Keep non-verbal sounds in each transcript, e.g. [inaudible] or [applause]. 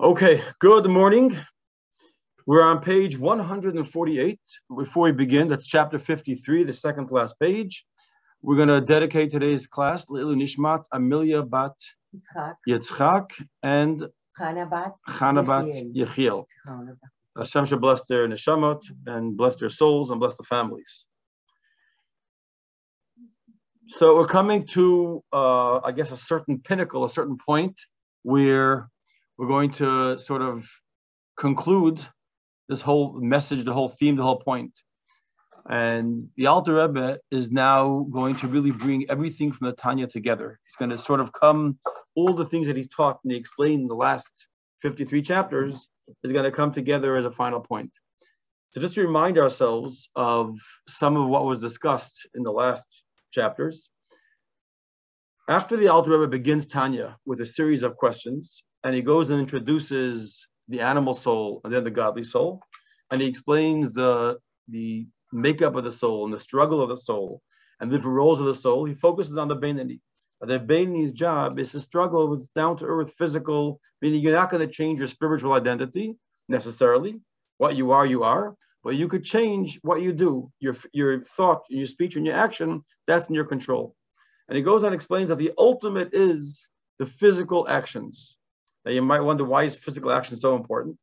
Okay, good morning. We're on page 148. Before we begin, that's chapter 53, the second class page. We're going to dedicate today's class to Nishmat Amelia Bat Yitzchak and Chana Bat Yechiel. Hashem should bless their neshamot and bless their souls and bless the families. So we're coming to, uh, I guess, a certain pinnacle, a certain point where we're going to sort of conclude this whole message, the whole theme, the whole point. And the Alter Rebbe is now going to really bring everything from the Tanya together. He's going to sort of come, all the things that he's taught and he explained in the last 53 chapters is going to come together as a final point. So just to remind ourselves of some of what was discussed in the last chapters, after the Alter Rebbe begins Tanya with a series of questions, and he goes and introduces the animal soul and then the godly soul, and he explains the the makeup of the soul and the struggle of the soul and the different roles of the soul. He focuses on the Beinani. The Beinani's job is to struggle with down to earth physical, meaning you're not going to change your spiritual identity necessarily. What you are, you are, but you could change what you do, your your thought, your speech, and your action. That's in your control. And he goes on and explains that the ultimate is the physical actions. Now you might wonder why is physical action so important?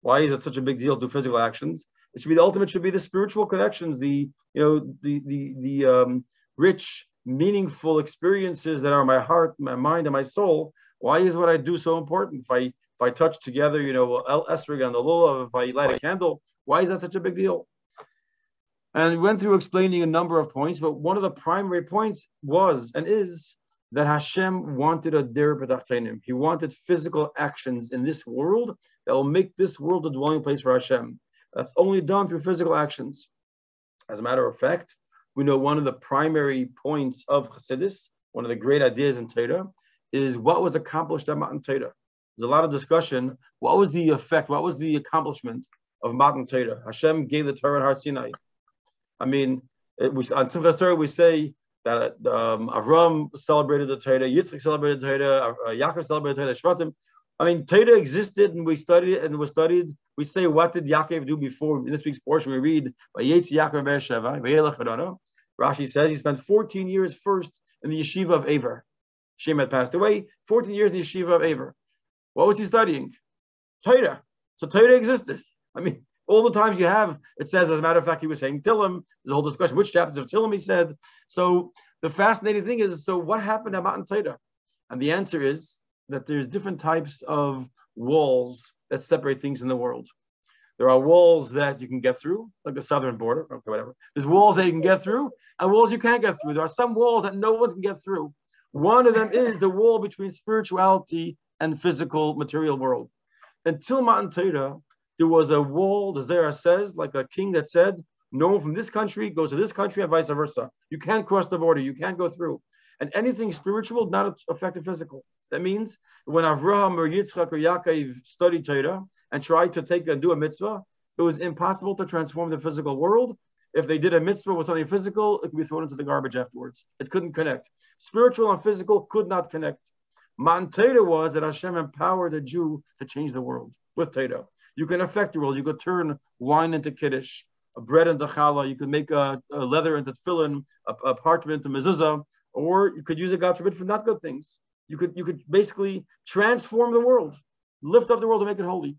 Why is it such a big deal to do physical actions? It should be the ultimate should be the spiritual connections, the you know the the the um, rich, meaningful experiences that are my heart, my mind, and my soul. Why is what I do so important? If I if I touch together, you know, El Esrig and the Lulav, if I light a candle, why is that such a big deal? And we went through explaining a number of points, but one of the primary points was and is that Hashem wanted a der b'tachtenim. He wanted physical actions in this world that will make this world a dwelling place for Hashem. That's only done through physical actions. As a matter of fact, we know one of the primary points of Chassidus, one of the great ideas in Torah, is what was accomplished at Matan Torah. There's a lot of discussion. What was the effect? What was the accomplishment of Matan Torah? Hashem gave the Torah at Har Sinai. I mean, on Simchas Torah we say that um, Avram celebrated the Torah, Yitzchak celebrated the Torah, uh, Yaakov celebrated the Torah, Shvatim. I mean, Torah existed and we studied it and we studied. We say, what did Yaakov do before? In this week's portion, we read, Rashi says he spent 14 years first in the yeshiva of Aver. Shem had passed away, 14 years in the yeshiva of Aver. What was he studying? Torah. So Torah existed. I mean, all the times you have, it says, as a matter of fact, he was saying Tillim. There's a whole discussion, which chapters of Tillim he said. So the fascinating thing is, so what happened at Matan Torah? And the answer is that there's different types of walls that separate things in the world. There are walls that you can get through, like the southern border, okay, whatever. There's walls that you can get through and walls you can't get through. There are some walls that no one can get through. One of them is the wall between spirituality and physical material world. Until Matan Torah, there was a wall, the Zera says, like a king that said, no one from this country goes to this country and vice versa. You can't cross the border, you can't go through. And anything spiritual not affect the physical. That means when Avraham or Yitzchak or Yaakov studied Torah and tried to take and do a mitzvah, it was impossible to transform the physical world. If they did a mitzvah with something physical, it could be thrown into the garbage afterwards. It couldn't connect. Spiritual and physical could not connect. Matan Torah was that Hashem empowered a Jew to change the world with Torah. You can affect the world. You could turn wine into kiddush, a bread into challah. You could make a, a leather into tefillin, a, a parchment into mezuzah, or you could use it, God forbid, for not good things. You could you could basically transform the world, lift up the world to make it holy,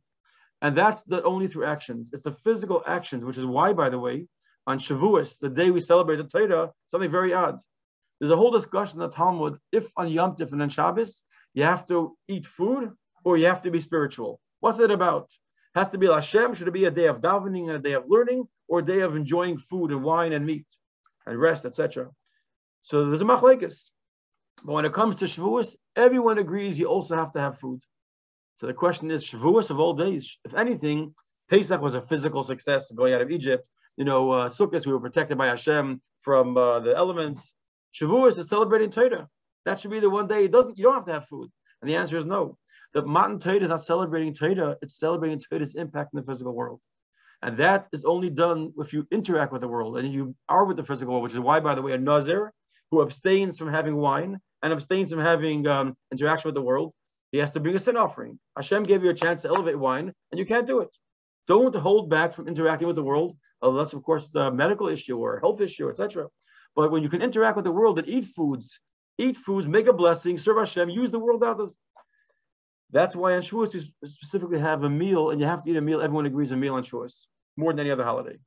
and that's not only through actions. It's the physical actions, which is why, by the way, on Shavuos, the day we celebrate the Torah, something very odd. There's a whole discussion in the Talmud if on Yom Tif and on Shabbos you have to eat food or you have to be spiritual. What's it about? Has to be Hashem? Should it be a day of davening a day of learning, or a day of enjoying food and wine and meat and rest, etc.? So there's a machlekes. But when it comes to Shavuos, everyone agrees you also have to have food. So the question is, Shavuos of all days, if anything, Pesach was a physical success going out of Egypt. You know, uh, Sukkot, we were protected by Hashem from uh, the elements. Shavuos is celebrating Torah. That should be the one day it doesn't. You don't have to have food. And the answer is no. The Matan Torah is not celebrating Torah, it's celebrating Torah's impact in the physical world. And that is only done if you interact with the world and you are with the physical world, which is why, by the way, a Nazir who abstains from having wine and abstains from having um, interaction with the world, he has to bring a sin offering. Hashem gave you a chance to elevate wine, and you can't do it. Don't hold back from interacting with the world, unless, of course, the medical issue or health issue, etc. But when you can interact with the world and eat foods, eat foods, make a blessing, serve Hashem, use the world out. That's why on Shavuos you specifically have a meal, and you have to eat a meal. Everyone agrees a meal on Shavuos more than any other holiday.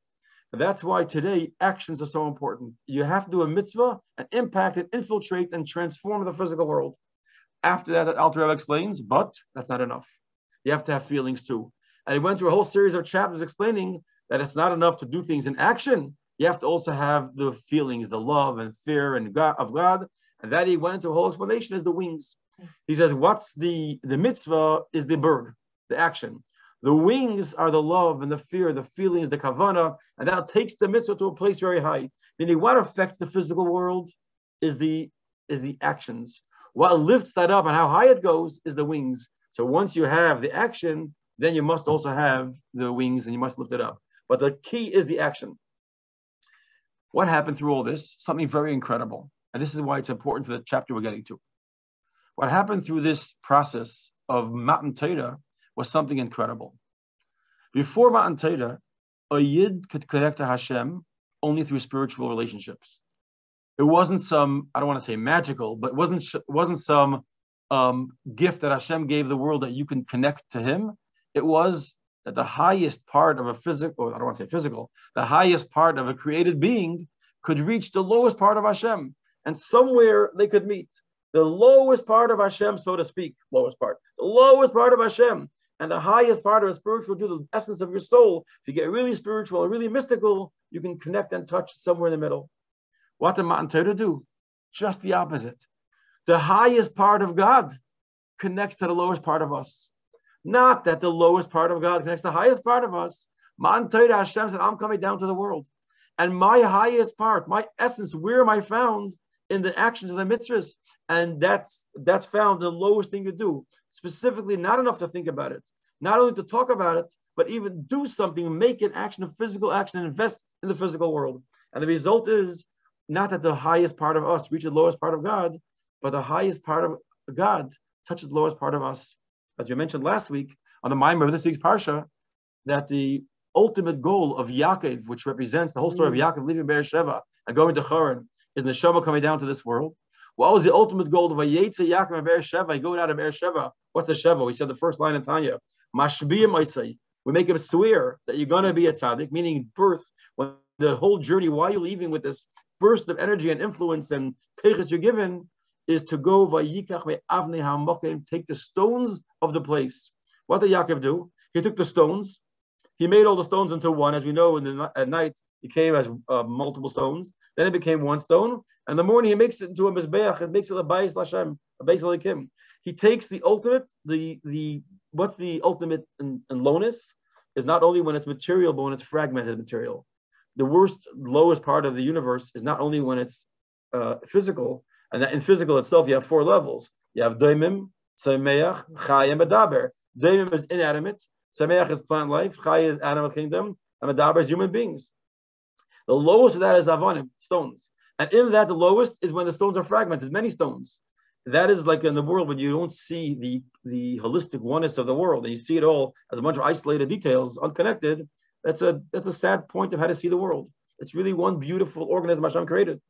And that's why today actions are so important. You have to do a mitzvah and impact and infiltrate and transform the physical world. After that, Alter explains, but that's not enough. You have to have feelings too. And he went through a whole series of chapters explaining that it's not enough to do things in action. You have to also have the feelings, the love and fear and God, of God. And that he went into a whole explanation is the wings. He says, what's the, the mitzvah is the bird, the action. The wings are the love and the fear, the feelings, the kavana, and that takes the mitzvah to a place very high. Meaning, what affects the physical world is the is the actions. What lifts that up and how high it goes is the wings. So once you have the action, then you must also have the wings and you must lift it up. But the key is the action. What happened through all this? Something very incredible. And this is why it's important for the chapter we're getting to. What happened through this process of Matan Torah was something incredible. Before Matan Torah, a Yid could connect to Hashem only through spiritual relationships. It wasn't some, I don't want to say magical, but it wasn't, wasn't some um, gift that Hashem gave the world that you can connect to Him. It was that the highest part of a physical, I don't want to say physical, the highest part of a created being could reach the lowest part of Hashem. And somewhere they could meet. The lowest part of Hashem, so to speak, lowest part, the lowest part of Hashem and the highest part of a spiritual truth, the essence of your soul, if you get really spiritual, really mystical, you can connect and touch somewhere in the middle. What did Matan Torah do? Just the opposite. The highest part of God connects to the lowest part of us. Not that the lowest part of God connects to the highest part of us. Matan Torah Hashem said, I'm coming down to the world. And my highest part, my essence, where am I found? In the actions of the mitzvahs. And that's that's found the lowest thing to do specifically not enough to think about it, not only to talk about it, but even do something, make an action, a physical action, and invest in the physical world. And the result is not that the highest part of us reaches the lowest part of God, but the highest part of God touches the lowest part of us. As we mentioned last week on the Mimer of this week's Parsha, that the ultimate goal of Yaakov, which represents the whole story mm. of Yaakov leaving Beersheba and going to Haran, is the Neshama coming down to this world. What was the ultimate goal of Vayetze Yaakov and Beersheba? Going out of Beersheba. What's the Sheva? We said the first line in Tanya. Mashbiyim Isai. We make him swear that you're going to be a tzaddik, meaning birth, when the whole journey, why are you're leaving with this burst of energy and influence and keches you're given, is to go vayikach avnei hamokim, take the stones of the place. What did Yaakov do? He took the stones, he made all the stones into one. As we know, in the, at night, it came as uh, multiple stones. Then it became one stone. And the morning he makes it into a mizbeach. It makes it a bayis lashem, a bayis lakim. He takes the ultimate, the the what's the ultimate in, in lowness is not only when it's material, but when it's fragmented material. The worst, lowest part of the universe is not only when it's uh, physical, and that in physical itself you have four levels. You have daimim, semeach, chay, and medaber. Daimim is inanimate. Semeach is plant life. Chay is animal kingdom. And medaber is human beings. The lowest of that is avonim, stones. And in that, the lowest is when the stones are fragmented, many stones. That is like in the world when you don't see the, the holistic oneness of the world and you see it all as a bunch of isolated details, unconnected. That's a that's a sad point of how to see the world. It's really one beautiful organism Hashem created.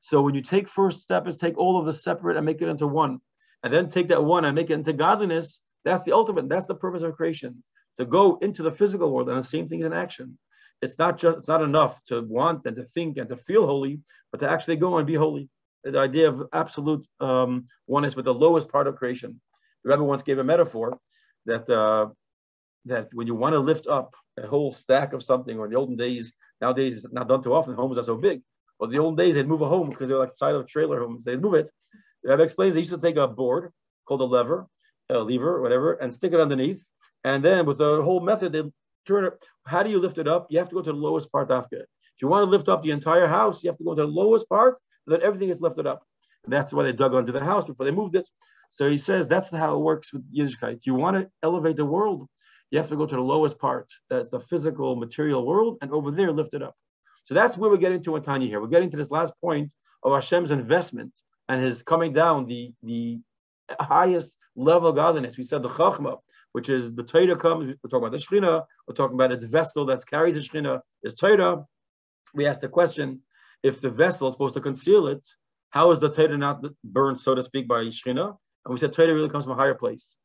So when you take first step is take all of the separate and make it into one, and then take that one and make it into godliness. That's the ultimate. That's the purpose of creation. To go into the physical world and the same thing in action it's not just it's not enough to want and to think and to feel holy, but to actually go and be holy. The idea of absolute um, oneness with the lowest part of creation. The Rebbe once gave a metaphor that uh, that when you want to lift up a whole stack of something, or in the olden days, nowadays it's not done too often. Homes are so big. Well, the old days they'd move a home because they're like the side of trailer homes. They'd move it. The Rebbe explains they used to take a board called a lever, a lever, whatever, and stick it underneath. And then with the whole method, they turn it. How do you lift it up? You have to go to the lowest part. It. If you want to lift up the entire house, you have to go to the lowest part, and then everything is lifted up. And that's why they dug under the house before they moved it. So he says that's how it works with Yiddishkeit. You want to elevate the world, you have to go to the lowest part. That's the physical, material world, and over there lift it up. So that's where we're getting to Tanya here. We're getting to this last point of Hashem's investment and his coming down, the, the highest level of godliness. We said the Chachma, which is the Torah comes, we're talking about the Shechina, we're talking about its vessel that carries the Shechina, is Torah. We asked the question, if the vessel is supposed to conceal it, how is the Torah not burned, so to speak, by Shechina? And we said Torah really comes from a higher place.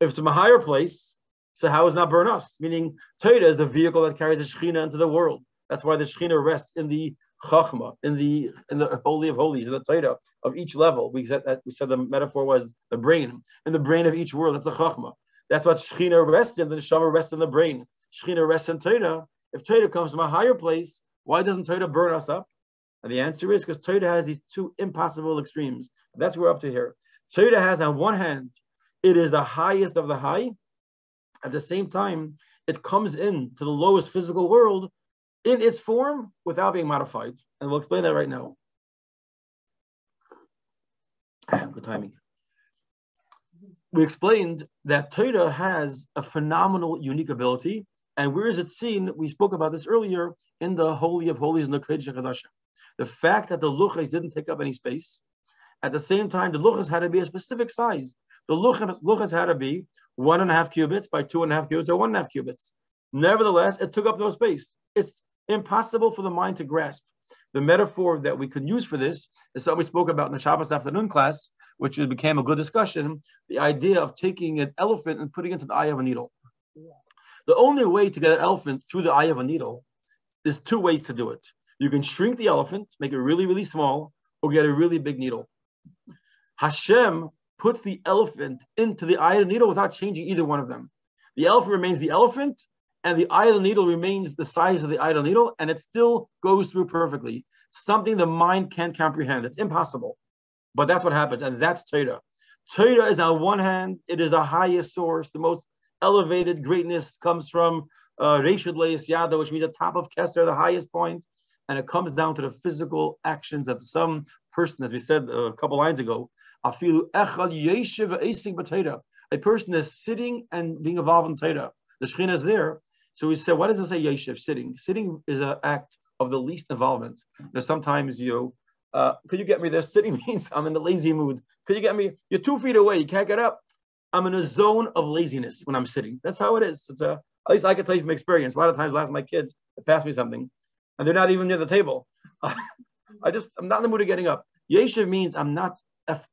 If it's from a higher place, so how is not burn us? Meaning Torah is the vehicle that carries the Shechina into the world. That's why the Shechina rests in the Chachma, in the in the Holy of Holies, in the Torah of each level. We said that we said the metaphor was the brain. In the brain of each world, that's the Chachma. That's what Shechina rests in, the Neshama rests in the brain. Shechina rests in Torah. If Torah comes from a higher place, why doesn't Torah burn us up? And the answer is because Torah has these two impossible extremes. That's what we're up to here. Torah has on one hand, it is the highest of the high. At the same time, it comes in to the lowest physical world in its form without being modified. And we'll explain that right now. Good timing. We explained that Torah has a phenomenal, unique ability. And where is it seen? We spoke about this earlier in the Holy of Holies in the Kodesh HaKadosh. The fact that the luchas didn't take up any space, at the same time, the luchas had to be a specific size. The luchas, had to be one and a half cubits by two and a half cubits or one and a half cubits. Nevertheless, it took up no space. It's impossible for the mind to grasp. The metaphor that we could use for this is what we spoke about in the Shabbos afternoon class, which became a good discussion. The idea of taking an elephant and putting it into the eye of a needle. The only way to get an elephant through the eye of a needle is two ways to do it. You can shrink the elephant, make it really, really small, or get a really big needle. Hashem puts the elephant into the eye of the needle without changing either one of them. The elephant remains the elephant, and the eye of the needle remains the size of the eye of the needle, and it still goes through perfectly. Something the mind can't comprehend. It's impossible. But that's what happens, and that's Torah. Torah is on one hand, it is the highest source, the most elevated greatness comes from uh, Reshud Yada, which means the top of Kesser, the highest point, and it comes down to the physical actions that some person, as we said a couple lines ago, a person is sitting and being involved in Torah. The Shekhinah is there, so we say, what does it say yeshiv, sitting? Sitting is an act of the least involvement. Now, sometimes you, uh, could you get me there? [laughs] Sitting means I'm in a lazy mood. Could you get me? You're two feet away. You can't get up. I'm in a zone of laziness when I'm sitting. That's how it is. It's a, at least I can tell you from experience. A lot of times, last my kids they pass me something, and they're not even near the table. [laughs] I just, I'm not in the mood of getting up. Yeshiv means I'm not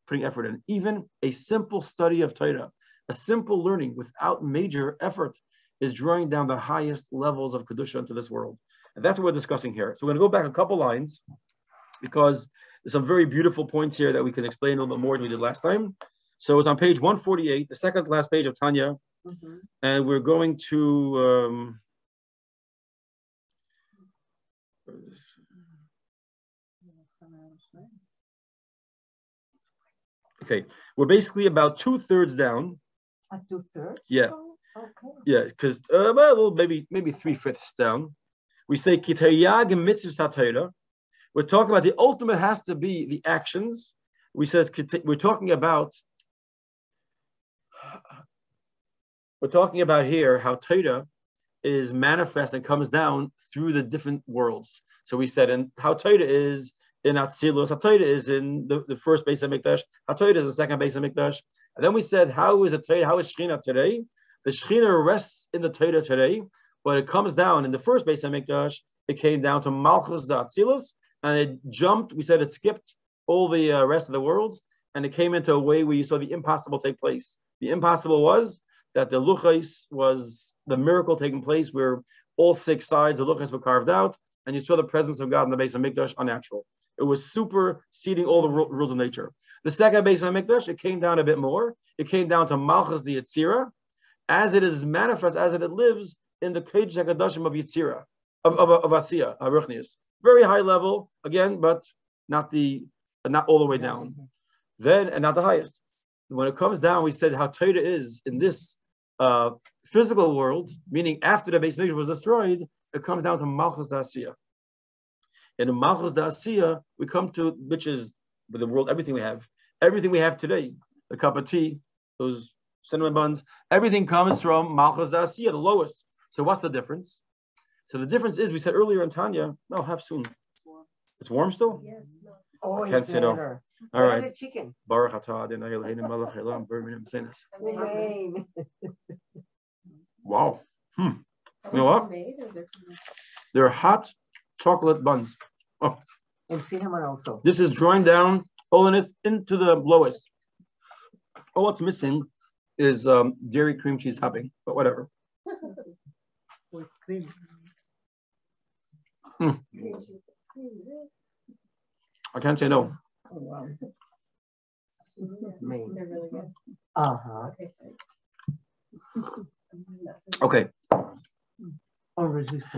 putting effort in. Even a simple study of Torah, a simple learning without major effort is drawing down the highest levels of Kedusha into this world. And that's what we're discussing here. So we're going to go back a couple lines because there's some very beautiful points here that we can explain a little bit more than we did last time. So it's on page 148, the second last page of Tanya. Mm-hmm. And we're going to. Um, okay, we're basically about two thirds down. A two thirds? Yeah. Okay. Yeah, because uh, well, maybe maybe three fifths down. We say kitayag mitzvah We're talking about the ultimate has to be the actions. We says we're talking about we're talking about here how Torah is manifest and comes down through the different worlds. So we said, and how Torah is in Atzilus, how Torah is in the, the first Beis Hamikdash, how Torah is the second Beis Hamikdash. And then we said, how is it Torah, how is Shekhinah today? The Shekhinah rests in the Torah today, but it comes down in the first Beis Hamikdash, it came down to Malchus Datzilus, and it jumped, we said it skipped all the uh, rest of the worlds, and it came into a way where you saw the impossible take place. The impossible was that the Luchais was the miracle taking place where all six sides of Luchais were carved out, and you saw the presence of God in the Beis Hamikdash unnatural. It was superseding all the rules of nature. The second Beis Hamikdash, it came down a bit more. It came down to Malchus the Yetzirah, as it is manifest, as it lives in the Kodesh HaKadoshim of Yitzira, of, of, of Asiya, of Ruchnius. Very high level, again, but not the not all the way down. Then, and not the highest. When it comes down, we said how Torah is in this uh, physical world, meaning after the base was destroyed, it comes down to Malchus Dasiya. In the Malchus Dasiya, we come to, which is the world, everything we have, everything we have today, the cup of tea, those cinnamon buns. Everything comes from Malchus Asiya, the lowest. So what's the difference? So the difference is, we said earlier in Tanya, no, have soon. It's warm, it's warm still? Yes. Oh, I can't say no. All right. Chicken. Baruch atah Adonai Eloheinu melech haolam b'minim senis. Amen. Wow. Hmm. You know what? They're hot chocolate buns. Oh. And cinnamon also. This is drawing down holiness into the lowest. Oh, what's missing is um, dairy cream cheese topping, but whatever. With cream. I can't say no. Oh, wow. Amazing. They're really good. Uh-huh. Okay,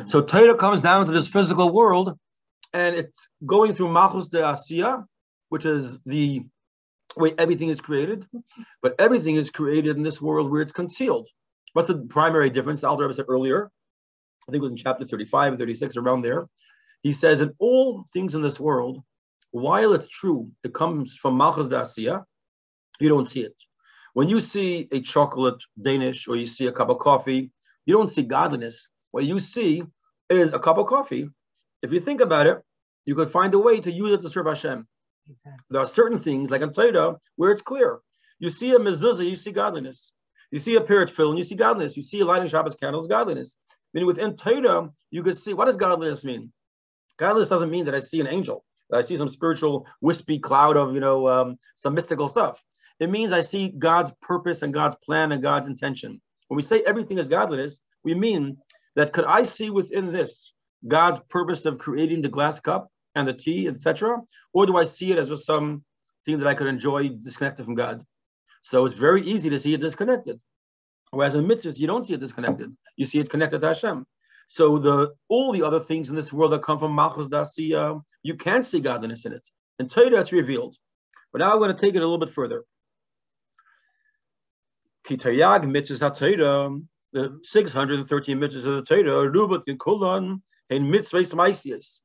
so Torah comes down to this physical world, and it's going through Malchus de Asiya, which is the way everything is created, but everything is created in this world where it's concealed. What's the primary difference? The Alter Rebbe said earlier, I think it was in chapter 35 or 36, around there. He says, in all things in this world, while it's true, it comes from Malchus de you don't see it. When you see a chocolate Danish or you see a cup of coffee, you don't see godliness. What you see is a cup of coffee. If you think about it, you could find a way to use it to serve Hashem. Exactly. There are certain things, like in Torah, where it's clear. You see a mezuzah, you see godliness. You see a parrot fill, you see godliness. You see a lighting Shabbos candles, godliness. Meaning within Torah, you could see what does godliness mean? Godliness doesn't mean that I see an angel, I see some spiritual wispy cloud of you know um, some mystical stuff. It means I see God's purpose and God's plan and God's intention. When we say everything is godliness, we mean that could I see within this God's purpose of creating the glass cup and the tea, etc., or do I see it as just some thing that I could enjoy disconnected from God? So it's very easy to see it disconnected. Whereas in mitzvahs, you don't see it disconnected. You see it connected to Hashem. So the all the other things in this world that come from Malchus Dasiya, you can't see godliness in it. In Torah, it's revealed. But now I'm going to take it a little bit further. Kitayag mitzvahs HaTorah, the 613 mitzvahs of the Torah, Gekulan, and mitzvahs Maisias,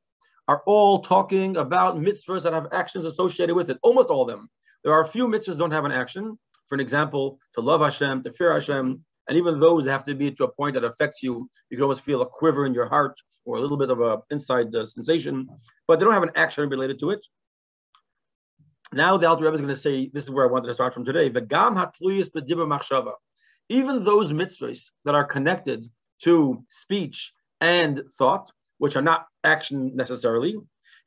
are all talking about mitzvahs that have actions associated with it. Almost all of them. There are a few mitzvahs don't have an action. For an example, to love Hashem, to fear Hashem, and even those have to be to a point that affects you. You can almost feel a quiver in your heart or a little bit of a inside uh, sensation, but they don't have an action related to it. Now the Alter Rebbe is going to say, this is where I wanted to start from today. Even those mitzvahs that are connected to speech and thought, which are not action necessarily,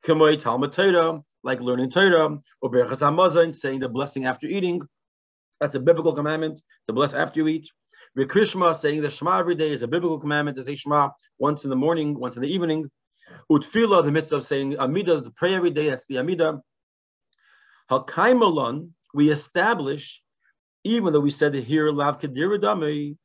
like learning Torah, or berachas hamazon, saying the blessing after eating. That's a biblical commandment to bless after you eat. Krishma saying the Shema every day is a biblical commandment to say Shema once in the morning, once in the evening. Utfila, the mitzvah of saying Amida, to pray every day, that's the Amida. Halkaimalon, we establish, even though we said here, Lav Kedira Dame,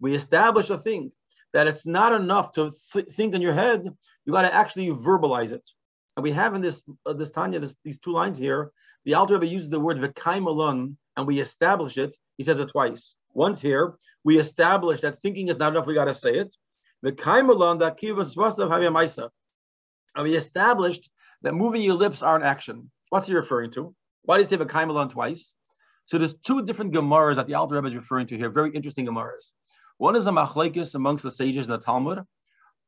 we establish a thing that it's not enough to th- think in your head, you got to actually verbalize it. And we have in this uh, this Tanya, this, these two lines here, the Alter Rebbe uses the word v'kaimalon, and we establish it. He says it twice. Once here, we establish that thinking is not enough. We got to say it. V'kaimalon that kivas vasav haviyamaisa. And we established that moving your lips are an action. What's he referring to? Why does he say v'kaimalon twice? So there's two different gemaras that the Alter Rebbe is referring to here. Very interesting gemaras. One is a machlekes amongst the sages in the Talmud.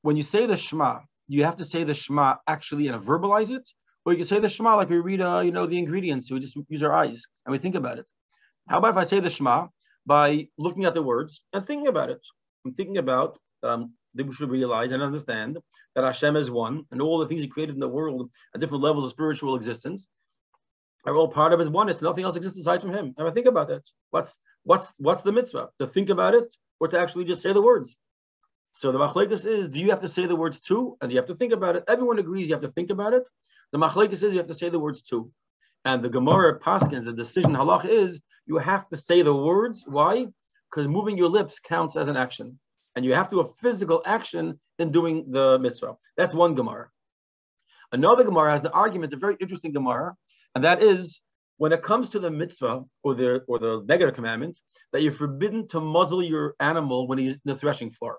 When you say the Shema, you have to say the Shema actually and verbalize it, or you can say the Shema like we read, uh, you know, the ingredients. So we just use our eyes and we think about it. How about if I say the Shema by looking at the words and thinking about it? I'm thinking about um, that we should realize and understand that Hashem is one, and all the things He created in the world at different levels of spiritual existence are all part of His oneness. Nothing else exists aside from Him. And I think about that. What's what's what's the mitzvah? To think about it or to actually just say the words? So the machlekes is: Do you have to say the words too, and you have to think about it? Everyone agrees you have to think about it. The machlekes is you have to say the words too, and the Gemara Paskins, the decision halach is you have to say the words. Why? Because moving your lips counts as an action, and you have to do a physical action in doing the mitzvah. That's one Gemara. Another Gemara has the argument, a very interesting Gemara, and that is when it comes to the mitzvah or the or the negative commandment that you're forbidden to muzzle your animal when he's in the threshing floor.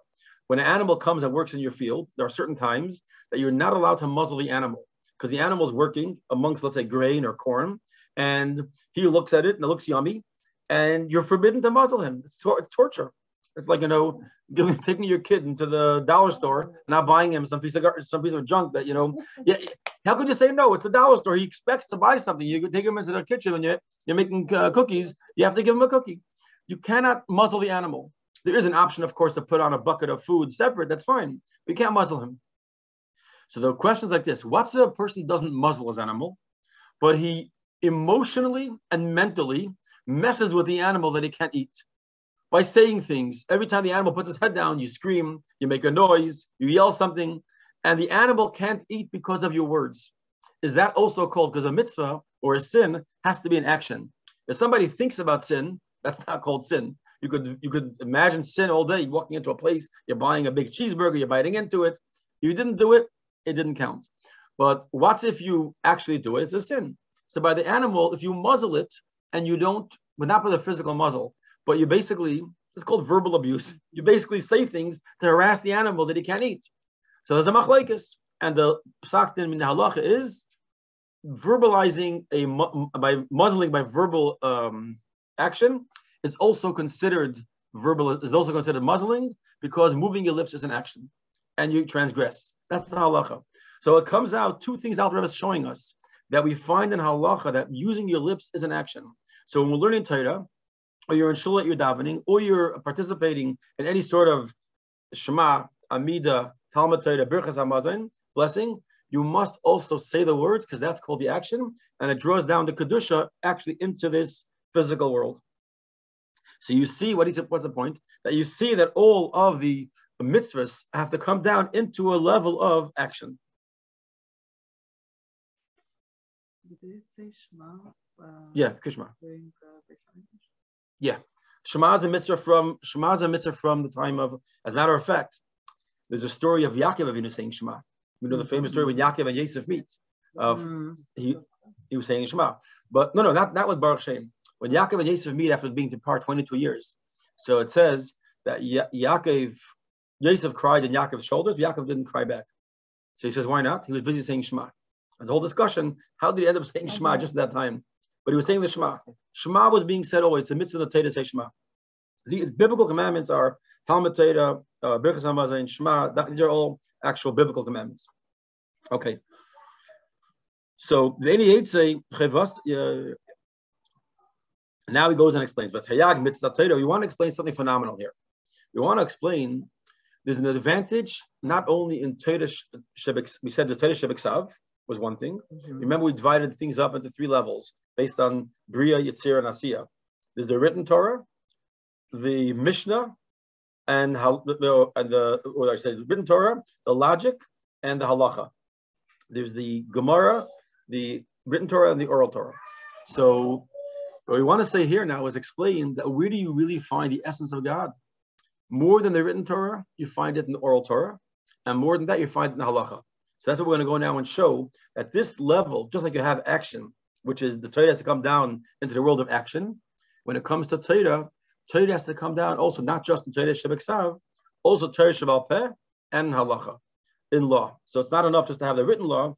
When an animal comes and works in your field, there are certain times that you're not allowed to muzzle the animal because the animal is working amongst, let's say, grain or corn, and he looks at it and it looks yummy, and you're forbidden to muzzle him. It's, tor- torture. It's like you know, [laughs] giving taking your kid into the dollar store, not buying him some piece of gar- some piece of junk that you know. [laughs] Yeah, how could you say no? It's a dollar store. He expects to buy something. You could take him into the kitchen when you're you're making uh, cookies. You have to give him a cookie. You cannot muzzle the animal. There is an option, of course, to put on a bucket of food separate. That's fine. We can't muzzle him. So the questions like this: What's a person doesn't muzzle his animal, but he emotionally and mentally messes with the animal that he can't eat by saying things. Every time the animal puts its head down, you scream, you make a noise, you yell something, and the animal can't eat because of your words. Is that also called because a mitzvah or a sin has to be an action? If somebody thinks about sin, that's not called sin. You could you could imagine sin all day. You're walking into a place, you're buying a big cheeseburger, you're biting into it. You didn't do it, it didn't count. But what's if you actually do it? It's a sin. So by the animal, if you muzzle it and you don't, but not with a physical muzzle, but you basically, it's called verbal abuse. [laughs] You basically say things to harass the animal that he can't eat. So there's a machlekes, and the psaktin min halacha is verbalizing a by muzzling by verbal um, action is also considered verbal is also considered muzzling because moving your lips is an action, and you transgress. That's the halacha. So it comes out two things Al Rebbe is showing us that we find in halacha that using your lips is an action. So when we're learning Torah, or you're in shul at your davening, or you're participating in any sort of Shema, Amida, Talmud Torah, Birchas Hamazon, blessing, you must also say the words because that's called the action, and it draws down the kedusha actually into this physical world. So you see what is what's the point that you see that all of the mitzvahs have to come down into a level of action. Did they say Shema? Uh, Yeah, Kishma. during the Beis Hamikdash? Yeah. Shema is a mitzvah from Shema is a mitzvah from the time of, as a matter of fact, there's a story of Yaakov Avinu saying Shema. You know the famous story when Yaakov and Yosef meet. Of Mm. he he was saying Shema. But no, no, not, not with Baruch Shem. When Yaakov and Yosef meet after being apart 22 years. So it says that Ya- Yaakov, Yosef cried in Yaakov's shoulders, but Yaakov didn't cry back. So he says, why not? He was busy saying Shema. There's a whole discussion. How did he end up saying Shema just at that time? But he was saying the Shema. Shema was being said, oh, it's a mitzvah of the Torah to say Shema. The biblical commandments are Talmud Torah, uh, Birchas Hamazon, Shema. That, these are all actual biblical commandments. Okay. So the 88 say, Chevas, now he goes and explains, but Hayag mitzvah Torah, we want to explain something phenomenal here. We want to explain there's an advantage not only in Torah, Shebek, we said the Torah Shebeksav was one thing. Mm-hmm. Remember, we divided things up into three levels based on Bria, Yitzir, and Asiya. There's the written Torah, the Mishnah, and how the and the or I say the written Torah, the logic, and the halacha. There's the Gemara, the written Torah, and the oral Torah. So what we want to say here now is explain that where do you really find the essence of God? More than the written Torah, you find it in the oral Torah, and more than that, you find it in the halacha. So that's what we're going to go now and show at this level, just like you have action, which is the Torah has to come down into the world of action. When it comes to Torah, Torah has to come down also not just in Torah Shebeksav, also Torah Shabal Peh and halacha in law. So it's not enough just to have the written law;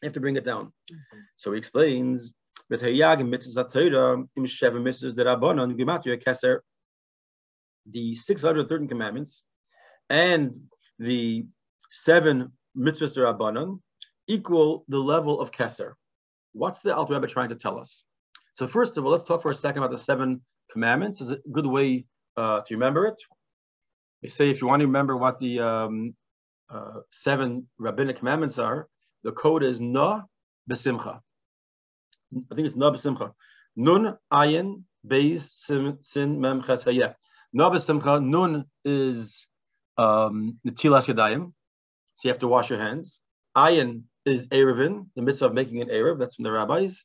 you have to bring it down. Mm-hmm. So he explains. With Hayag and mitzvahs Torah, im sheva mitzvahs gematria keser, the 613 commandments and the seven mitzvahs derabanan equal the level of keser. What's the Alter Rebbe trying to tell us? So first of all, let's talk for a second about the seven commandments. Is a good way uh, to remember it. They say if you want to remember what the um, uh, seven rabbinic commandments are, the code is na besimcha. I think it's na besimcha. Nun ayin beis sin sin mem ches hayeh. Na besimcha. Nun is um, netilas yadayim, so you have to wash your hands. Ayin is erevin, the mitzvah of making an erev. That's from the rabbis.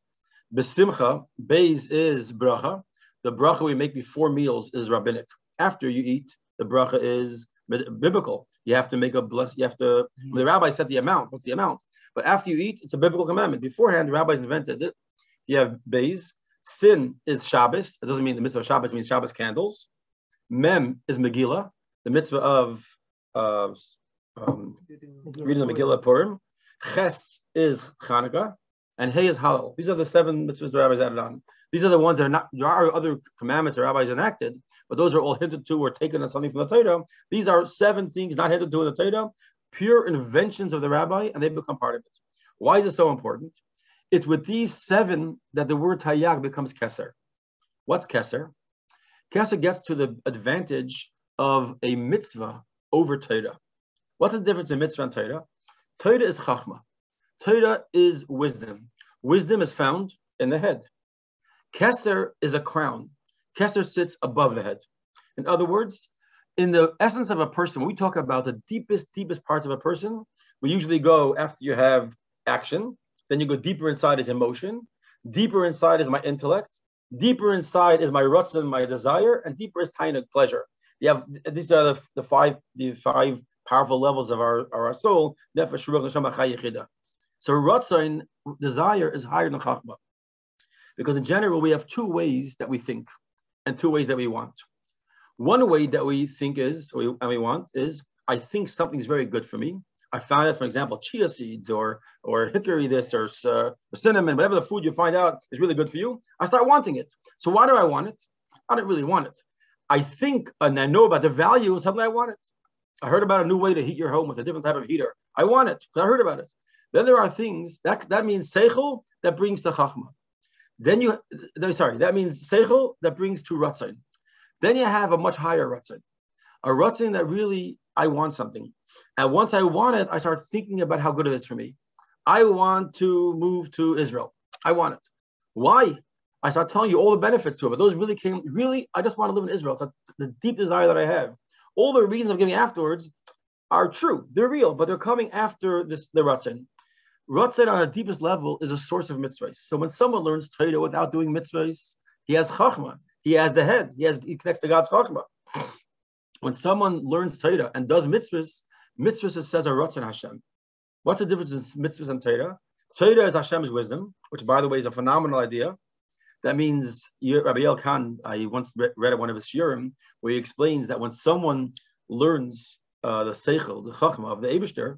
Besimcha, beis is bracha. The bracha we make before meals is rabbinic. After you eat, the bracha is biblical. You have to make a bless. You have to. The rabbi said the amount. What's the amount? But after you eat, it's a biblical commandment. Beforehand, the rabbis invented it. You have beis. Sin is Shabbos. It doesn't mean the mitzvah of Shabbos means Shabbos candles. Mem is Megillah, the mitzvah of uh, um, reading the Megillah Purim. Ches is Chanukah, and Hey is Hallel. These are the seven mitzvahs the rabbis added on. These are the ones that are not. There are other commandments the rabbis enacted, but those are all hinted to or taken as something from the Torah. These are seven things not hinted to in the Torah, pure inventions of the rabbi, and they become part of it. Why is it so important? It's with these seven that the word tayag becomes keser. What's keser? Keser gets to the advantage of a mitzvah over Torah. What's the difference in mitzvah and Torah? Torah is chachma. Torah is wisdom. Wisdom is found in the head. Keser is a crown. Keser sits above the head. In other words, in the essence of a person, when we talk about the deepest, deepest parts of a person, we usually go after you have action, then you go deeper inside is emotion, deeper inside is my intellect, deeper inside is my ruts and my desire, and deeper is tainuk pleasure. You have these are the, the five the five powerful levels of our, our soul. Nefesh, ruach, neshama, chay, yechidah. So ratzon, desire, is higher than chachma. Because in general, we have two ways that we think and two ways that we want. One way that we think is, and we want, is I think something's very good for me. I found out, for example, chia seeds or or hickory this or, uh, cinnamon, whatever the food you find out is really good for you. I start wanting it. So why do I want it? I don't really want it. I think and I know about the value of something I want it. I heard about a new way to heat your home with a different type of heater. I want it because I heard about it. Then there are things that that means seichel that brings to chachma. Then you, sorry, that means seichel that brings to ratzon. Then you have a much higher ratzon, a ratzon that really I want something, and once I want it, I start thinking about how good it is for me. I want to move to Israel. I want it. Why? I start telling you all the benefits to it, but those really came. Really, I just want to live in Israel. It's a, the deep desire that I have. All the reasons I'm giving afterwards are true. They're real, but they're coming after this the ratzon. Ratzon on the deepest level is a source of mitzvahs. So when someone learns Torah without doing mitzvahs, he has chachma. He has the head. He has he connects to God's chachma. [sniffs] When someone learns Torah and does mitzvahs, mitzvahs says a Ratzon Hashem. What's the difference in mitzvahs and Torah? Torah is Hashem's wisdom, which by the way is a phenomenal idea. That means Rabbi El Khan, I once read at one of his shiurim where he explains that when someone learns uh, the seichel, the chachma of the Eibushter,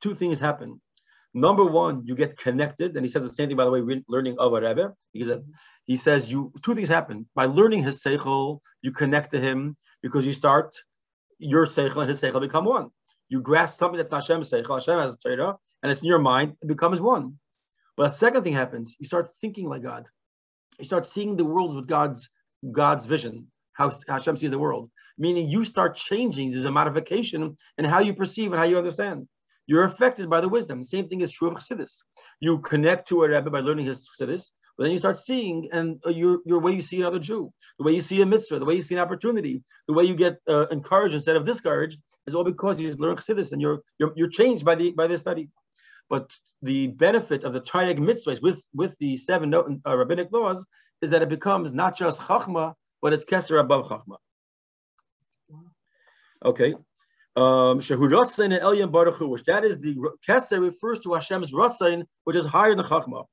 two things happen. Number one, you get connected, and he says the same thing by the way, learning of a Rebbe, because he says you two things happen by learning his seichel, you connect to him because you start your seichel and his seichel become one. You grasp something that's not Hashem's seichel, Hashem has a Torah, and it's in your mind, it becomes one. But a second thing happens, you start thinking like God. You start seeing the world with God's God's vision, how Hashem sees the world. Meaning you start changing. There's a modification in how you perceive and how you understand. You're affected by the wisdom. Same thing is true of Chassidus. You connect to a Rebbe by learning his Chassidus, but then you start seeing and uh, your, your way you see another Jew, the way you see a mitzvah, the way you see an opportunity, the way you get uh, encouraged instead of discouraged is all because you learn Chassidus and you're, you're, you're changed by the, by the study. But the benefit of the Triag mitzvahs with, with the seven uh, rabbinic laws is that it becomes not just Chachma, but it's Keser above Chachma. Okay. Um, Elyon Baruch which that is the Keser refers to Hashem's Ratzain, which is higher than Chachma.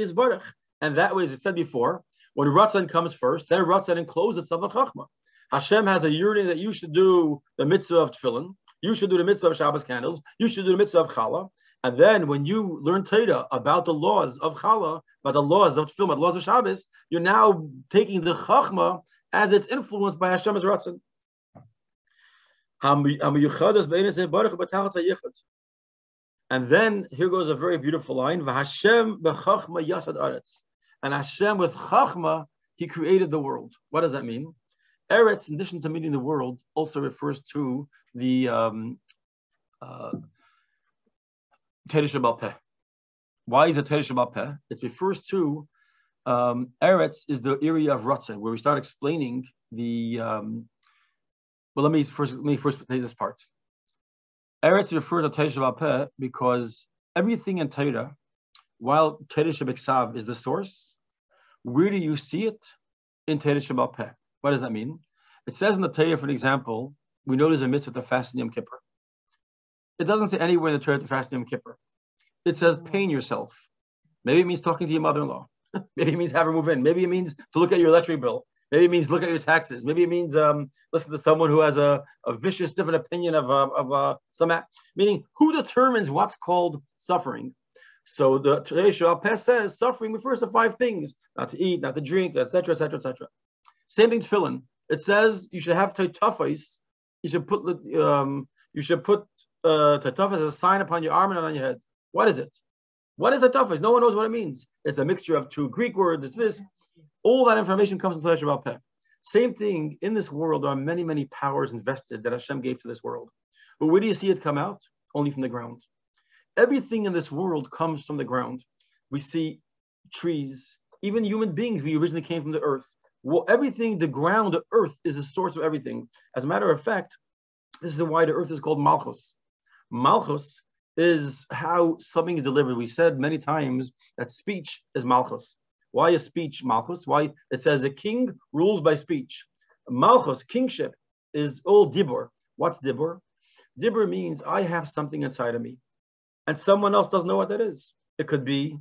Is Baruch. And that was as I said before, when Ratzain comes first, then Ratzain encloses itself in Chachma. Hashem has a yearning that you should do the mitzvah of tefillin, you should do the mitzvah of Shabbos candles, you should do the mitzvah of challah, and then when you learn Torah about the laws of challah, about the laws of tefillin, the laws of Shabbos, you're now taking the chachma as it's influenced by Hashem's ratzon. And then here goes a very beautiful line. And Hashem with chachma, He created the world. What does that mean? Eretz, in addition to meaning the world, also refers to the um, uh. Why is it Teresh Peh? It refers to um, Eretz is the area of Ratzah, where we start explaining the. Um, well, let me first let me first take this part. Eretz refers to Teresh Peh because everything in Torah, while Teresh is the source, where do you see it in Teresh Peh? What does that mean? It says in the Torah, for example, we know there's a mitzvah to fast in Yom Kippur. It doesn't say anywhere in the Torah to fast in Yom Kippur. It says pain yourself. Maybe it means talking to your mother-in-law. [laughs] Maybe it means have her move in. Maybe it means to look at your electric bill. Maybe it means look at your taxes. Maybe it means um, listen to someone who has a, a vicious, different opinion of, uh, of uh, some act. Meaning, who determines what's called suffering? So the Teresh Pes says suffering refers to five things: not to eat, not to drink, etc., etc., etc. Same thing tefillin. It says you should have taitafis. You should put um, you should put uh, as a sign upon your arm and on your head. What is it? What is taitafis? No one knows what it means. It's a mixture of two Greek words. It's this. All that information comes from Teresh Peh. Same thing in this world. There are many, many powers invested that Hashem gave to this world. But where do you see it come out? Only from the ground. Everything in this world comes from the ground. We see trees, even human beings. We originally came from the earth. Well, everything, the ground, the earth is the source of everything. As a matter of fact, this is why the earth is called Malchus. Malchus is how something is delivered. We said many times that speech is Malchus. Why is speech Malchus? Why it says a king rules by speech. Malchus, kingship, is all dibur. What's dibur? Dibur means I have something inside of me, and someone else doesn't know what that is. It could be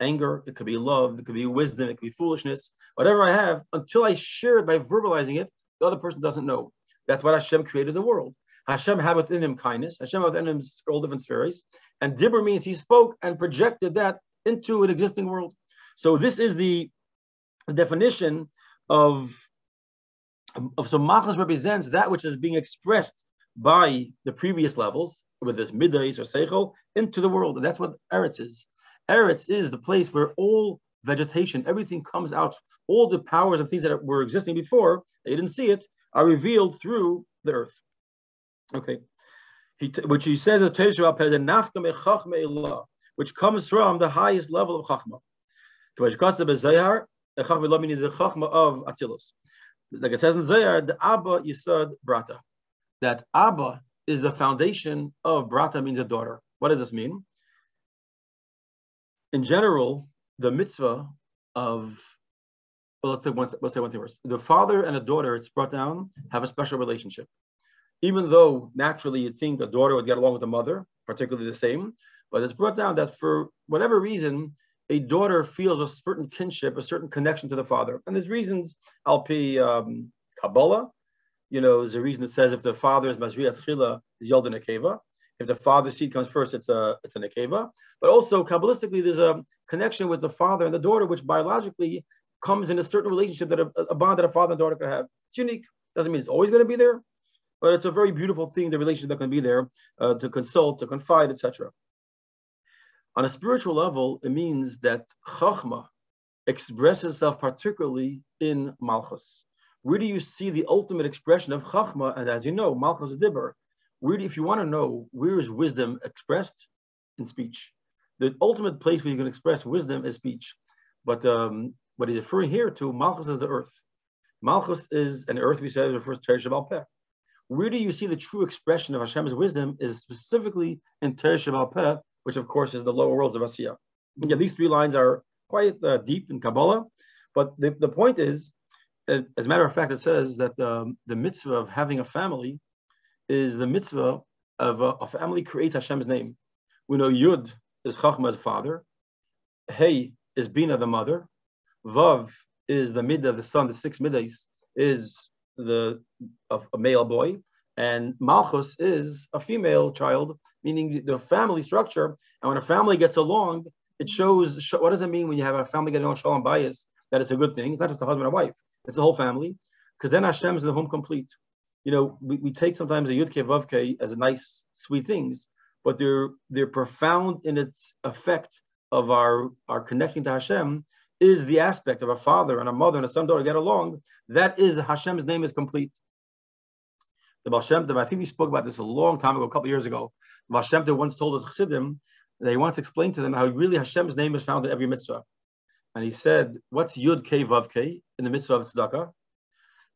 anger, it could be love, it could be wisdom, it could be foolishness, whatever I have, until I share it by verbalizing it, the other person doesn't know. That's what Hashem created the world. Hashem had within him kindness. Hashem had within him all different spheres. And Dibur means he spoke and projected that into an existing world. So this is the definition of, of so Malchus represents that which is being expressed by the previous levels, with this midas or seichel, into the world. And that's what Eretz is. Eretz is the place where all vegetation, everything comes out, all the powers and things that were existing before, they didn't see it, are revealed through the earth. Okay. He, which he says is which comes from the highest level of Chachma. The Chachma of Atzilus, Like it says in Zohar, the Abba Yisad Brata. That Abba is the foundation of Brata means a daughter. What does this mean? In general, the mitzvah of well, let's say one, let's say one thing first. The father and a daughter, it's brought down, have a special relationship. Even though naturally you'd think a daughter would get along with the mother, particularly the same, but it's brought down that for whatever reason, a daughter feels a certain kinship, a certain connection to the father. And there's reasons, Alpi um, Kabbalah, you know, there's a reason that says if the father is Mazriat Chila, is Yolda Nekeva. If the father's seed comes first, it's a it's a Nekeva. But also Kabbalistically, there's a connection with the father and the daughter, which biologically comes in a certain relationship that a, a bond that a father and daughter can have. It's unique. Doesn't mean it's always going to be there, but it's a very beautiful thing, the relationship that can be there uh, to consult, to confide, etc. On a spiritual level, it means that Chachma expresses itself particularly in Malchus. Where do you see the ultimate expression of Chachma? And as you know, Malchus is Dibber. Where if you want to know where is wisdom expressed? In speech. The ultimate place where you can express wisdom is speech. But um, what he's referring here to, Malchus is the earth. Malchus is an earth, we said, refers to Teresh Peh. Where do you see the true expression of Hashem's wisdom is specifically in Teresh Peh, which of course is the lower worlds of Asiya. Yeah, these three lines are quite uh, deep in Kabbalah, but the, the point is, as a matter of fact, it says that um, the mitzvah of having a family is the mitzvah of a, a family creates Hashem's name. We know Yud is Chachma's father, Hey is Bina the mother, Vav is the midah, the son, the six middays is the a, a male boy, and Malchus is a female child meaning the family structure. And when a family gets along, it shows what does it mean when you have a family getting along shalom bayis that it's a good thing. It's not just a husband and wife; it's the whole family, because then Hashem is the home complete. You know, we, we take sometimes a yudke vavke as a nice, sweet things, but they're they're profound in its effect of our our connecting to Hashem is the aspect of a father and a mother and a son daughter get along. That is Hashem's name is complete. The Baal I think we spoke about this a long time ago, a couple years ago. Hashem once told us Chassidim that he once explained to them how really Hashem's name is found in every mitzvah. And he said, what's Yud K Vav K in the mitzvah of tzedakah?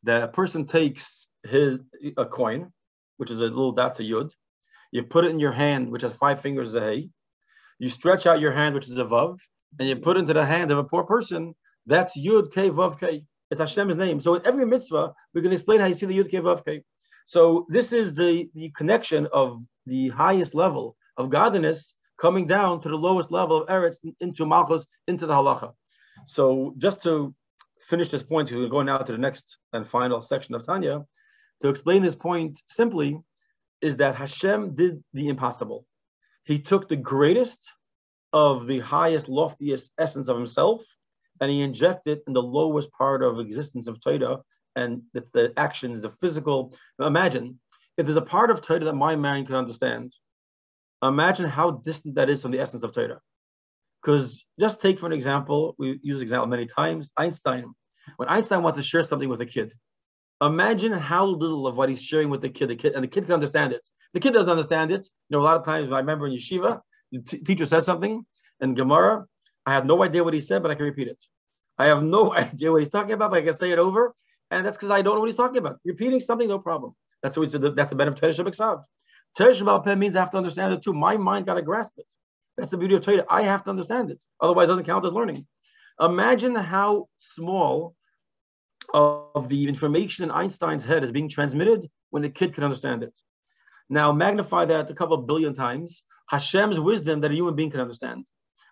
That a person takes his a coin, which is a little that's a Yud. You put it in your hand, which has five fingers, a Hey. You stretch out your hand, which is a Vav, and you put into the hand of a poor person. That's Yud K Vav K. It's Hashem's name. So in every mitzvah, we can explain how you see the Yud K Vav K. So this is the, the connection of the highest level of godliness coming down to the lowest level of Eretz into Malchus, into the halacha. So just to finish this point, we're going now to the next and final section of Tanya. To explain this point simply, is that Hashem did the impossible. He took the greatest of the highest, loftiest essence of himself, and he injected in the lowest part of existence of Torah, and it's the actions, the physical. Imagine if there's a part of Torah that my mind can understand. Imagine how distant that is from the essence of Torah. Because just take for an example, we use example many times, Einstein. When Einstein wants to share something with a kid, imagine how little of what he's sharing with the kid, the kid, and the kid can understand it. The kid doesn't understand it. You know, a lot of times I remember in yeshiva, the t- teacher said something in Gemara. I have no idea what he said, but I can repeat it. I have no [laughs] idea what he's talking about, but I can say it over, and that's because I don't know what he's talking about. Repeating something, no problem. That's what we said. That's the benefit of Torah Shabbat Torah Shabbat means I have to understand it too. My mind got to grasp it. That's the beauty of Torah. I have to understand it. Otherwise, it doesn't count as learning. Imagine how small of the information in Einstein's head is being transmitted when a kid can understand it. Now magnify that a couple of billion times. Hashem's wisdom that a human being can understand.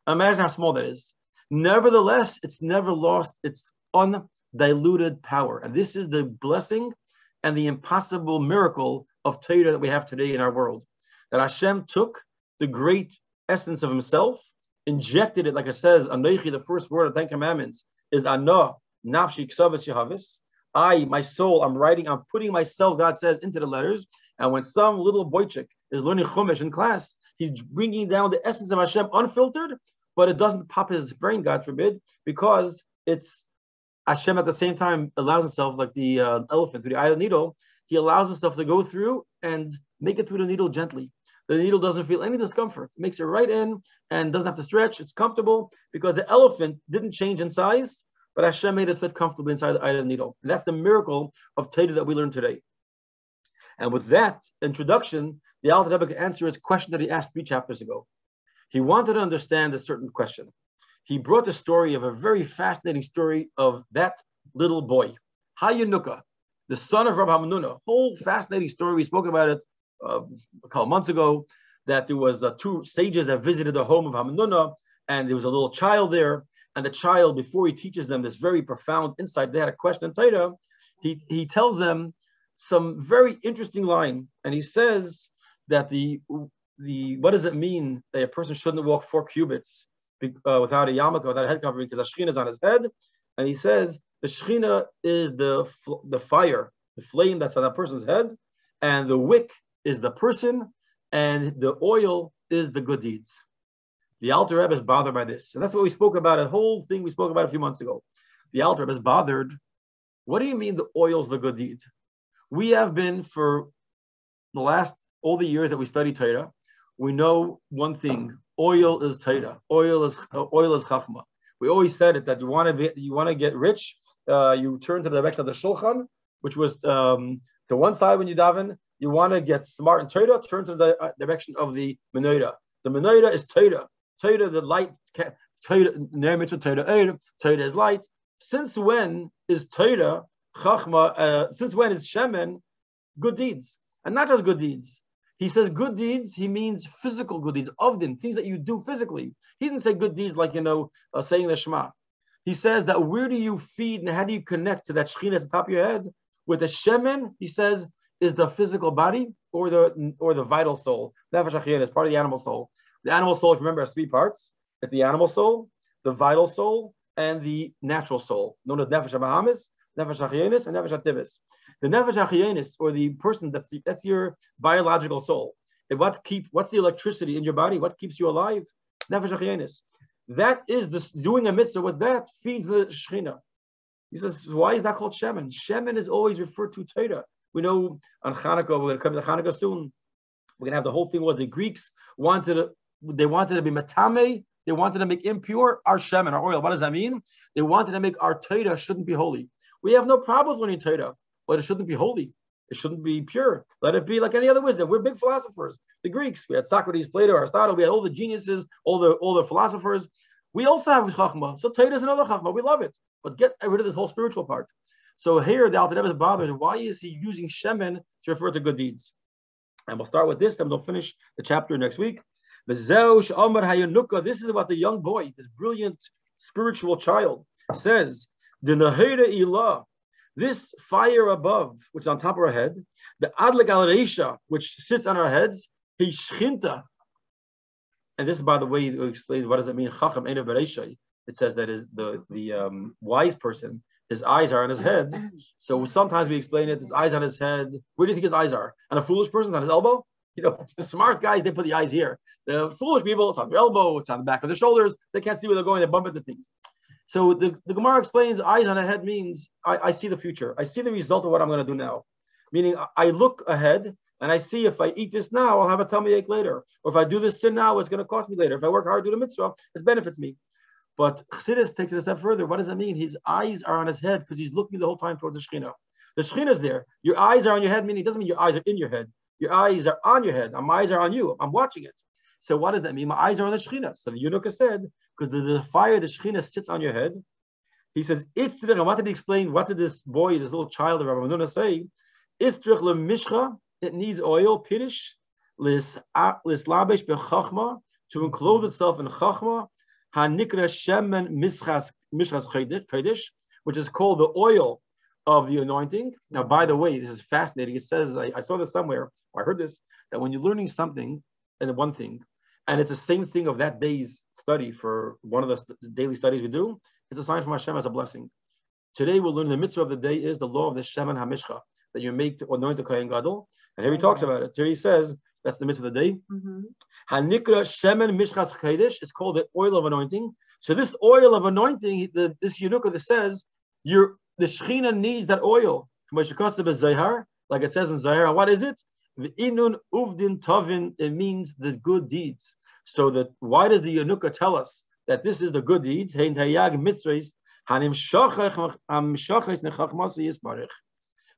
Imagine how small that is. Nevertheless, it's never lost its undiluted power. And this is the blessing and the impossible miracle of Torah that we have today in our world. That Hashem took the great essence of himself, injected it, like it says, Anoichi, the first word of Ten Commandments, is Anoh, Nafshi Ksavas Yahavis. I, my soul, I'm writing, I'm putting myself, God says, into the letters. And when some little boychik is learning Chumash in class, he's bringing down the essence of Hashem unfiltered, but it doesn't pop his brain, God forbid, because it's Hashem at the same time allows himself, like the uh, elephant through the eye of the needle, he allows himself to go through and make it through the needle gently. The needle doesn't feel any discomfort. It makes it right in and doesn't have to stretch. It's comfortable because the elephant didn't change in size but Hashem made it fit comfortably inside the eye of the needle. And that's the miracle of Torah that we learned today. And with that introduction, the Alter Rebbe can answer his question that he asked three chapters ago. He wanted to understand a certain question. He brought the story of a very fascinating story of that little boy, Hayanuka, the son of Rabbi Hamanuna. Whole fascinating story. We spoke about it uh, a couple months ago. That there was uh, two sages that visited the home of Hamanuna, and there was a little child there, and the child, before he teaches them this very profound insight, they had a question in Torah, he, he tells them some very interesting line. And he says that the, the what does it mean that a person shouldn't walk four cubits uh, without a yarmulke, without a head covering, because the Shekhinah is on his head? And he says the Shekhinah is the, the fire, the flame that's on that person's head, and the wick is the person, and the oil is the good deeds. The Alter Rebbe is bothered by this. And that's what we spoke about, a whole thing we spoke about a few months ago. The Alter Rebbe is bothered. What do you mean the oil's the good deed? We have been for the last, all the years that we study Torah, we know one thing, oil is Torah. Oil is, oil is Chachma. We always said it, that you want to be, you want to get rich, uh, you turn to the direction of the Shulchan, which was um, to one side when you daven. You want to get smart in Torah, turn to the uh, direction of the menorah. The menorah is Torah. Torah, the light, Torah, Torah, is light. Since when is Torah, Chachma, uh, since when is Shemen good deeds? And not just good deeds. He says good deeds, he means physical good deeds, Ovdin, things that you do physically. He didn't say good deeds like, you know, uh, saying the Shema. He says that where do you feed and how do you connect to that Shekhinah at the top of your head? With the Shemen, he says, is the physical body or the or the vital soul. Nefesh is part of the animal soul. The animal soul, if you remember, has three parts. It's the animal soul, the vital soul, and the natural soul, known as Nefesh HaBahamis, Nefesh HaChienis, and Nefesh HaTivis. The Nefesh HaChienis, or the person that's that's your biological soul. And what keep what's the electricity in your body? What keeps you alive? Nefesh HaChienis. That is this doing a mitzvah with that feeds the Shechina. He says, why is that called Shemen? Shemen is always referred to Torah. We know on Hanukkah, we're going to come to Hanukkah soon. We're going to have the whole thing was the Greeks wanted to they wanted to be matame, they wanted to make impure our shemen, our oil. What does that mean? They wanted to make our Torah shouldn't be holy. We have no problem with learning Torah, but it shouldn't be holy. It shouldn't be pure. Let it be like any other wisdom. We're big philosophers. The Greeks, we had Socrates, Plato, Aristotle, we had all the geniuses, all the all the philosophers. We also have Chachma. So Torah is another Chachma. We love it. But get rid of this whole spiritual part. So here the Alter Rebbe is bothered. Why is he using Shemen to refer to good deeds? And we'll start with this, then we'll finish the chapter next week. This is what the young boy, this brilliant spiritual child, says. The Nahira Ilah, this fire above, which is on top of our head, the Adlik al which sits on our heads, Hishchinta, and this is by the way to explain what does it mean. Chacham Einav. It says that is the the um, wise person. His eyes are on his head. So sometimes we explain it. His eyes on his head. Where do you think his eyes are? On a foolish person's on his elbow. You know, [laughs] the smart guys they put the eyes here. The foolish people, it's on their elbow. It's on the back of their shoulders. They can't see where they're going. They bump into things. So the, the Gemara explains eyes on a head means I, I see the future. I see the result of what I'm going to do now. Meaning I- I look ahead and I see if I eat this now, I'll have a tummy ache later. Or if I do this sin now, it's going to cost me later. If I work hard, do the mitzvah, it benefits me. But Chassidus takes it a step further. What does that mean? His eyes are on his head because he's looking the whole time towards the Shekhinah. The Shekhinah is there. Your eyes are on your head, meaning it doesn't mean your eyes are in your head. Your eyes are on your head. My eyes are on you. I'm watching it. So what does that mean? My eyes are on the Shekhinah. So the Yenuka said, because the, the fire, the Shekhinah sits on your head. He says, it's I wanted to explain what did this boy, this little child of Rabbi Menuna say? Istrich mishcha, it needs oil, pirish, lis lis labesh bechachma, to enclose itself in chachma, hanikra shemen mishchas kodesh, which is called the oil of the anointing. Now, by the way, this is fascinating. It says, I, I saw this somewhere, I heard this, that when you're learning something, and one thing, and it's the same thing of that day's study for one of the st- daily studies we do, it's a sign from Hashem as a blessing. Today we'll learn the mitzvah of the day is the law of the Shemen HaMishcha, that you make to anoint the Kohen Gadol. And here he talks about it. Here he says, that's the mitzvah of the day. Mhm. Hanikra Shemen Mishchas Kodesh. It's called the oil of anointing. So this oil of anointing, the, this Yenuka that says, you're, the Shechina needs that oil. Like it says in Zohar. And what is it? The Inun Uvdin Tovin. It means the good deeds. So that why does the Yenuka tell us that this is the good deeds? Hein Hayag Mitzvahs. Hanim Shachach Am Shachach Nechachmas Yisbarich.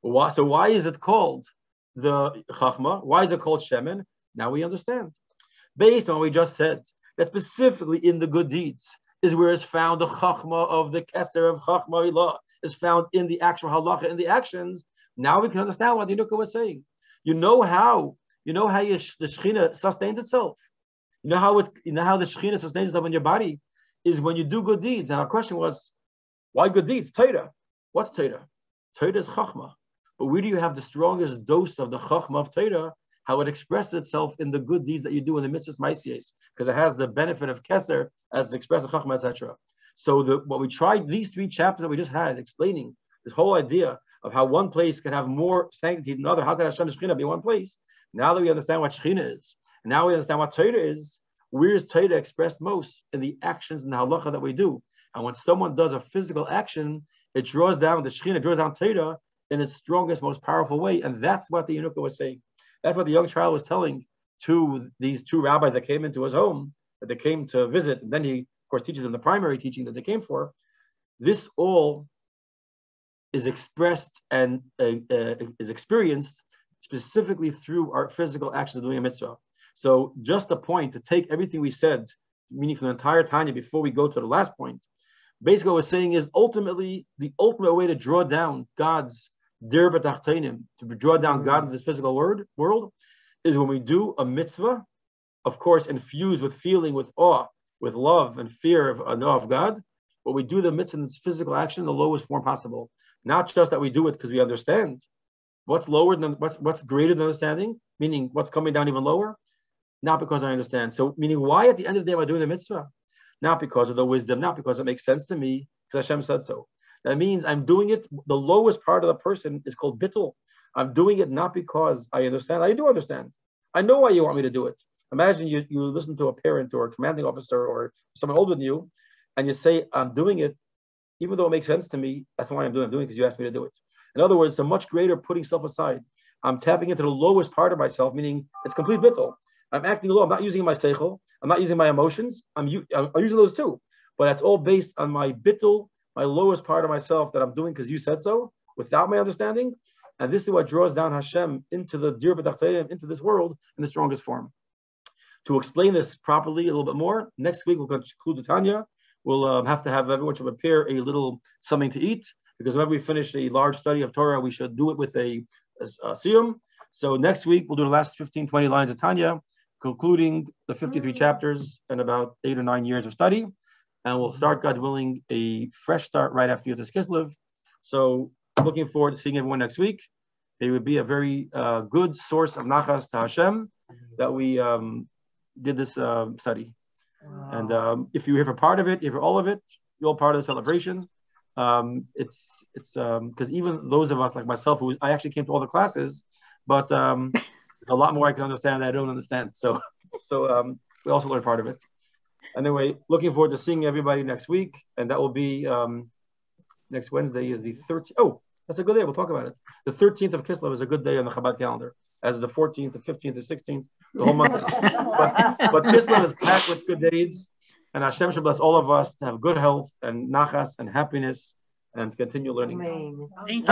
Why- So why is it called the Chachma? Why is it called Shemen? Now we understand. Based on what we just said, that specifically in the good deeds is where is found the Chachma of the Keser of Chachma Ilah, is found in the actual halacha, in the actions. Now we can understand what the Nuka was saying. You know how, you know how you, the Shechina sustains itself. You know how it, you know how the Shechina sustains itself in your body is when you do good deeds. And our question was, why good deeds? Torah. What's Torah? Torah is Chachma. But where do you have the strongest dose of the Chachma of Torah? How it expresses itself in the good deeds that you do in the mitzvahs Maisies, because it has the benefit of Keser as expressed in Chachma, etc. So the, what we tried, these three chapters that we just had explaining this whole idea of how one place can have more sanctity than another, how can Hashem Shekhinah be one place? Now that we understand what Shekhinah is, now we understand what Torah is, where is Torah expressed most? In the actions and the halacha that we do. And when someone does a physical action, it draws down the Shekhinah, draws down Torah in its strongest, most powerful way. And that's what the Yenuka was saying. That's what the young child was telling to these two rabbis that came into his home, that they came to visit. And then he, of course, teaches them the primary teaching that they came for. This all is expressed and uh, uh, is experienced specifically through our physical actions of doing a mitzvah. So, just a point to take everything we said, meaning from the entire Tanya, before we go to the last point. Basically, what we're saying is ultimately the ultimate way to draw down God's to draw down God in this physical word, world, is when we do a mitzvah, of course, infused with feeling, with awe, with love and fear of, uh, of God. But we do the mitzvah in its physical action in the lowest form possible. Not just that we do it because we understand. What's lower than what's what's greater than understanding? Meaning what's coming down even lower? Not because I understand. So meaning why at the end of the day am I doing the mitzvah? Not because of the wisdom, not because it makes sense to me, because Hashem said so. That means I'm doing it. The lowest part of the person is called bittul. I'm doing it not because I understand. I do understand. I know why you want me to do it. Imagine you, you listen to a parent or a commanding officer or someone older than you, and you say, I'm doing it, even though it makes sense to me, that's why I'm doing it, I'm doing it because you asked me to do it. In other words, it's a much greater putting self aside. I'm tapping into the lowest part of myself, meaning it's complete bittul. I'm acting low. I'm not using my seichel. I'm not using my emotions. I'm, I'm using those too. But that's all based on my bittul, my lowest part of myself that I'm doing because you said so, without my understanding. And this is what draws down Hashem into the dir into this world in the strongest form. To explain this properly a little bit more, next week we'll conclude the Tanya. We'll um, have to have everyone should prepare a little something to eat because whenever we finish a large study of Torah, we should do it with a, a, a. So next week we'll do the last 15, 20 lines of Tanya, concluding the 53 chapters and about eight or nine years of study. And we'll start, God willing, a fresh start right after Yud Tes Kislev. So looking forward to seeing everyone next week. It would be a very uh, good source of nachas to Hashem that we um, did this um, study. And um, if you're here for part of it, if you're all of it, you're all part of the celebration. Um, it's it's because even those of us like myself, who I actually came to all the classes, but um, a lot more I can understand that I don't understand. So so um, we also learn part of it. Anyway, looking forward to seeing everybody next week, and that will be um, next Wednesday is the 13th. Oh, that's a good day. We'll talk about it. The 13th of Kislev is a good day on the Chabad calendar, as the 14th, the 15th, the 16th, the whole month is. But Kislev is packed with good deeds, and Hashem should bless all of us to have good health and nachas and happiness and continue learning. Amen. Thank you.